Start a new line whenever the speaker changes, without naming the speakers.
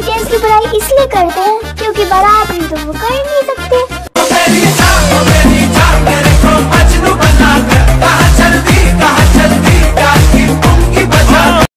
teachers की बुराई इसलिए करते हैं क्योंकि बराबरी तो वो कर